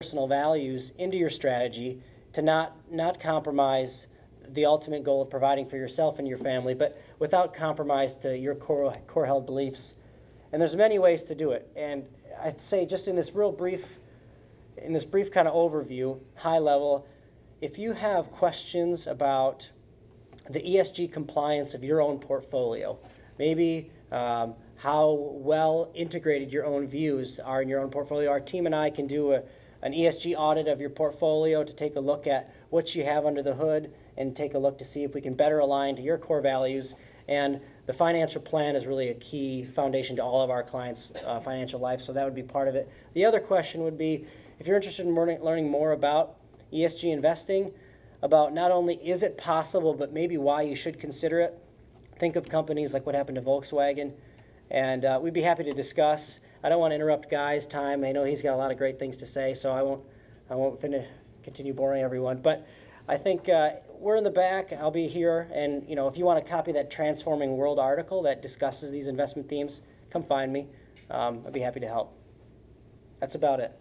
personal values into your strategy to not, not compromise the ultimate goal of providing for yourself and your family, but without compromise to your core, core held beliefs. And there's many ways to do it. And I'd say just in this real brief, in this brief kind of overview, high level, if you have questions about the ESG compliance of your own portfolio, maybe um, how well integrated your own views are in your own portfolio. Our team and I can do a, an ESG audit of your portfolio to take a look at what you have under the hood and take a look to see if we can better align to your core values. And the financial plan is really a key foundation to all of our clients' uh, financial life, so that would be part of it. The other question would be if you're interested in learning, learning more about ESG investing, about not only is it possible, but maybe why you should consider it. Think of companies like what happened to Volkswagen, and uh, we'd be happy to discuss. I don't want to interrupt Guy's time. I know he's got a lot of great things to say, so I won't, I won't finish, continue boring everyone. But I think uh, we're in the back. I'll be here, and you know, if you want to copy that Transforming World article that discusses these investment themes, come find me. Um, I'd be happy to help. That's about it.